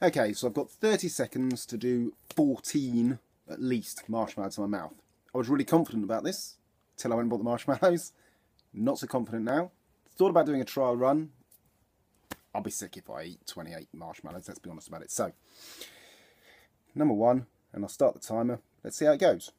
Okay, so I've got 30 seconds to do 14 at least marshmallows in my mouth. I was really confident about this till I went and bought the marshmallows. Not so confident now. Thought about doing a trial run. I'll be sick if I eat 28 marshmallows, let's be honest about it. So, number one, and I'll start the timer. Let's see how it goes.